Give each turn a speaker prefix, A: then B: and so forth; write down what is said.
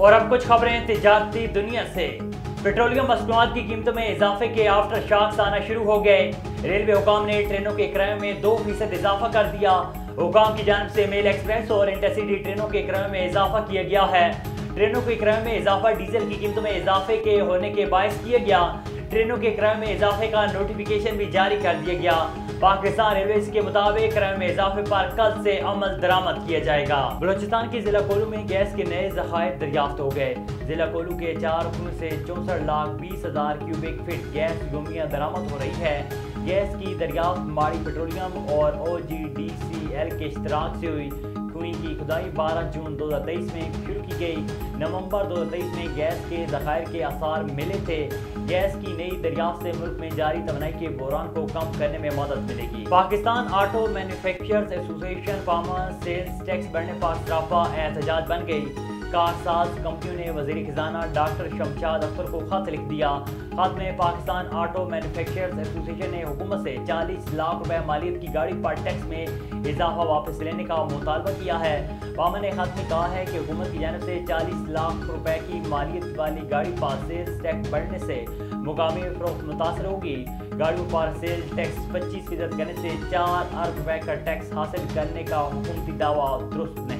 A: और अब कुछ खबरें तजारती दुनिया से। पेट्रोलियम मसनूआत की कीमतों में इजाफे के आफ्टर शार्क्स आना शुरू हो गए। रेलवे हुकाम ने ट्रेनों के किराए में दो फ़ीसद इजाफा कर दिया। हुकाम की जानब से मेल एक्सप्रेस और इंटरसिटी ट्रेनों के किराए में इजाफा किया गया है। ट्रेनों के किराए में इजाफा डीजल की कीमतों में इजाफे के होने के बायस किया गया। ट्रेनों के किराए में इजाफे का नोटिफिकेशन भी जारी कर दिया गया। पाकिस्तान रेलवे के मुताबिक किराए में इजाफे पर कल से अमल दरामद किया जाएगा। बलोचिस्तान के जिला कोलू में गैस के नए जखायर दरियाफ्त हो गए। जिला कोलू के चार खुन से चौसठ लाख बीस हज़ार क्यूबिक फीट गैस योमिया दरामद हो रही है। गैस की दरियाफ्त, माड़ी पेट्रोलियम और ओ जी डी सी एल के इश्तराक से हुई। कुएँ की खुदाई 12 जून 2023 में शुरू की गई। नवंबर 2023 में गैस के जखायर के आसार मिले थे। गैस की नई दरियाफ्त से मुल्क में जारी तोनाई के बहरान को कम करने में मदद मिलेगी। Pakistan auto manufacturers association farmer sales tax बढ़ने पर सराफा एहतजाज बन गई। कारसाज कंपनियों ने वज़ीर खजाना डॉक्टर शमशाद अख्तर को खत लिख दिया। खत में पाकिस्तान ऑटो मैन्युफैक्चरर्स एसोसिएशन ने हुकूमत से 40 लाख रुपए मालियत की गाड़ी पर टैक्स में इजाफा वापस लेने का मुतालबा किया है। पामा ने खत में कहा है कि हुकूमत की जानब से 40 लाख रुपए की मालियत वाली गाड़ी पर सेल्स टैक्स बढ़ने से मुकामी फरोख्त मुतासर होगी। गाड़ियों पर सेल टैक्स पच्चीस फ़ीसद करने से चार अरब रुपए का टैक्स हासिल करने का हुकूमती दावा दुरुस्त नहीं।